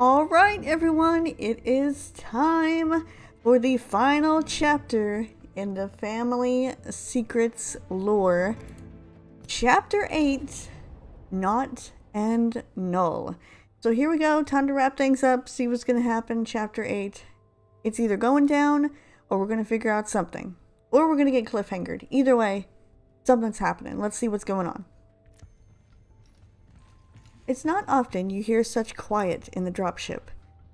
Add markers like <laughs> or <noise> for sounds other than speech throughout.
All right, everyone, it is time for the final chapter in the Family Secrets lore. Chapter 8 Nought and Null. So here we go, time to wrap things up, see what's going to happen. Chapter 8. It's either going down or we're going to figure out something. Or we're going to get cliffhangered. Either way, something's happening. Let's see what's going on. It's not often you hear such quiet in the dropship.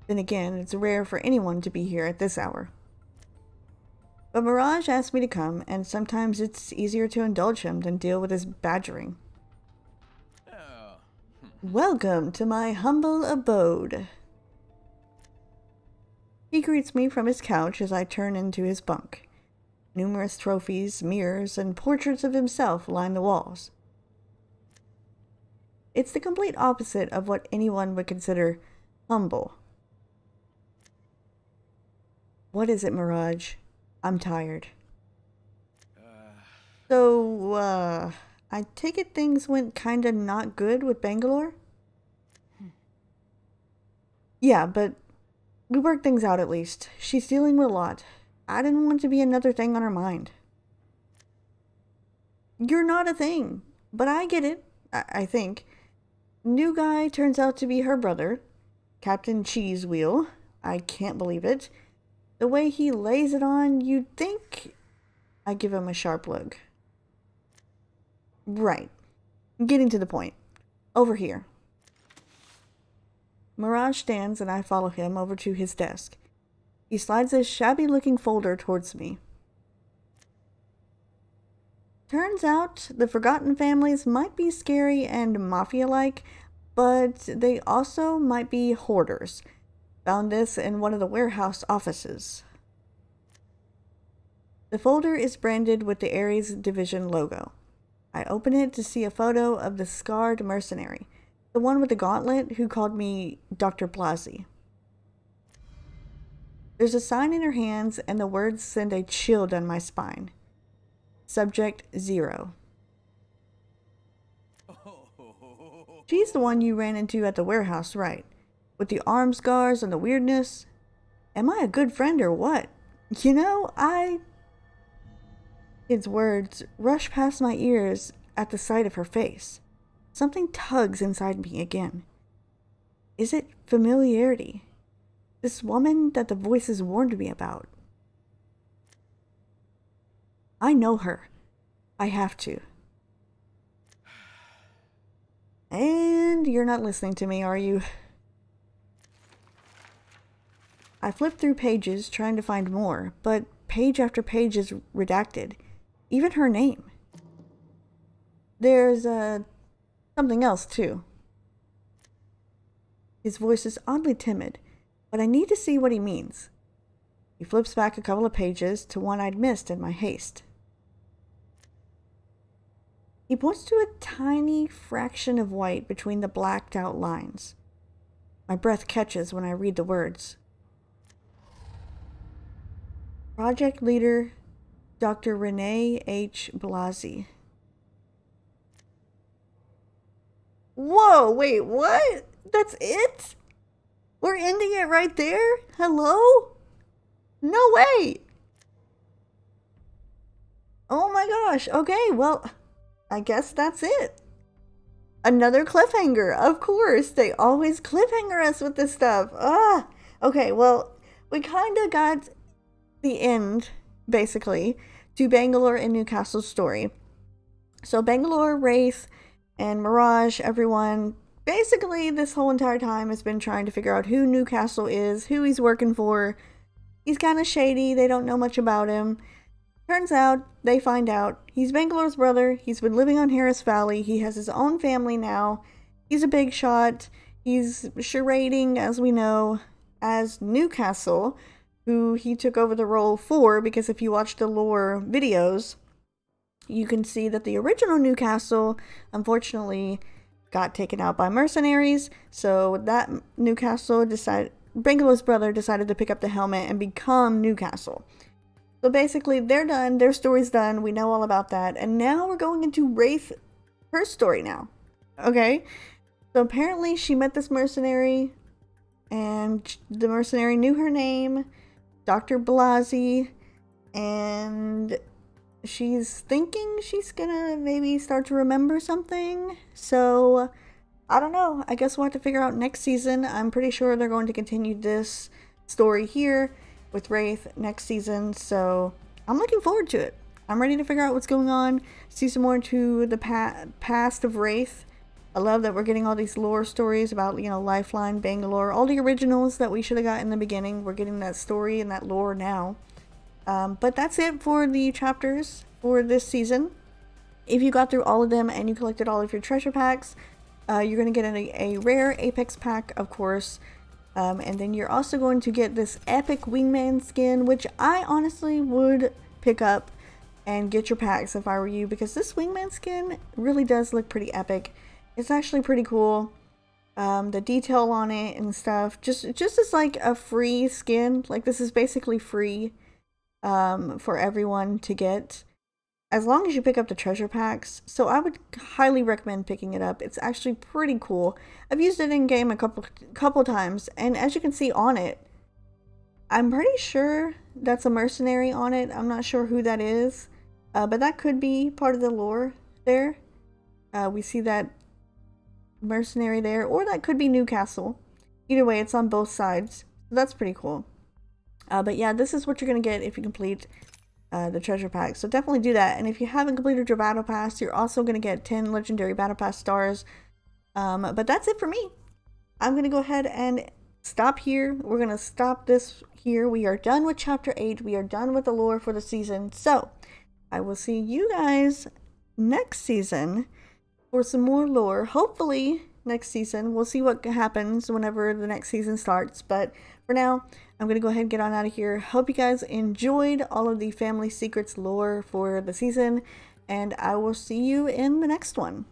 Then again, it's rare for anyone to be here at this hour. But Mirage asked me to come, and sometimes it's easier to indulge him than deal with his badgering. Oh, hmm. Welcome to my humble abode. He greets me from his couch as I turn into his bunk. Numerous trophies, mirrors, and portraits of himself line the walls. It's the complete opposite of what anyone would consider humble. What is it, Mirage? I'm tired. So, uh, I take it things went kinda not good with Bangalore? Yeah, but we worked things out at least. She's dealing with a lot. I didn't want to be another thing on her mind. You're not a thing, but I get it, I, I think. New guy turns out to be her brother, Captain Cheese Wheel. I can't believe it. The way he lays it on, you'd think. I give him a sharp look. Right. Getting to the point. Over here. Mirage stands and I follow him over to his desk. He slides a shabby looking folder towards me. Turns out the Forgotten Families might be scary and mafia like, but they also might be hoarders. Found this in one of the warehouse offices. The folder is branded with the Ares Division logo. I open it to see a photo of the scarred mercenary, the one with the gauntlet who called me Dr. Blasey. There's a sign in her hands, and the words send a chill down my spine. Subject Zero. <laughs> She's the one you ran into at the warehouse, right? With the arm scars and the weirdness. Am I a good friend or what? You know, I. His words rush past my ears at the sight of her face. Something tugs inside me again. Is it familiarity? This woman that the voices warned me about. I know her. I have to. And you're not listening to me, are you? I flip through pages trying to find more, but page after page is redacted. Even her name. There's uh, something else, too. His voice is oddly timid, but I need to see what he means. He flips back a couple of pages to one I'd missed in my haste. He points to a tiny fraction of white between the blacked out lines. My breath catches when I read the words. Project leader Dr. Renee H. Blasey. Whoa, wait, what? That's it? We're ending it right there? Hello? No way! Oh my gosh, okay, well, I guess that's it. Another cliffhanger, of course. They always cliffhanger us with this stuff. Ah, okay. Well, we kind of got the end, basically, to Bangalore and Newcastle's story. So Bangalore, Wraith, and Mirage, everyone, basically this whole entire time has been trying to figure out who Newcastle is, who he's working for. He's kind of shady. They don't know much about him. Turns out, they find out, he's Bangalore's brother, he's been living on Harris Valley, he has his own family now, he's a big shot, he's charading, as we know, as Newcastle, who he took over the role for, because if you watch the lore videos, you can see that the original Newcastle, unfortunately, got taken out by mercenaries, so that Newcastle decided, Bangalore's brother decided to pick up the helmet and become Newcastle. So basically, they're done. Their story's done. We know all about that. And now we're going into Wraith, her story now. Okay? So apparently, she met this mercenary and the mercenary knew her name, Dr. Blasey, and she's thinking she's gonna maybe start to remember something. So I don't know. I guess we'll have to figure out next season. I'm pretty sure they're going to continue this story here with Wraith next season. So I'm looking forward to it. I'm ready to figure out what's going on, see some more into the pa- past of Wraith. I love that we're getting all these lore stories about, you know, Lifeline, Bangalore, all the originals that we should have got in the beginning. We're getting that story and that lore now. Um, but that's it for the chapters for this season. If you got through all of them and you collected all of your treasure packs, uh, you're going to get a, a, rare Apex pack, of course. Um, and then you're also going to get this epic wingman skin, which I honestly would pick up and get your packs if I were you because this wingman skin really does look pretty epic. It's actually pretty cool. Um, the detail on it and stuff just just as like a free skin like this is basically free um, for everyone to get as long as you pick up the treasure packs so i would highly recommend picking it up it's actually pretty cool i've used it in game a couple couple times and as you can see on it i'm pretty sure that's a mercenary on it i'm not sure who that is uh, but that could be part of the lore there. Uh, we see that mercenary there, or that could be Newcastle. Either way, it's on both sides. So that's pretty cool. Uh, but yeah, this is what you're going to get if you complete uh, the treasure pack. So definitely do that. And if you haven't completed your battle pass, you're also going to get 10 legendary battle pass stars. Um, but that's it for me. I'm going to go ahead and stop here. We're going to stop this here. We are done with chapter 8. We are done with the lore for the season. So I will see you guys next season for some more lore. Hopefully, next season. We'll see what happens whenever the next season starts. But for now, I'm going to go ahead and get on out of here. Hope you guys enjoyed all of the Family Secrets lore for the season. And I will see you in the next one.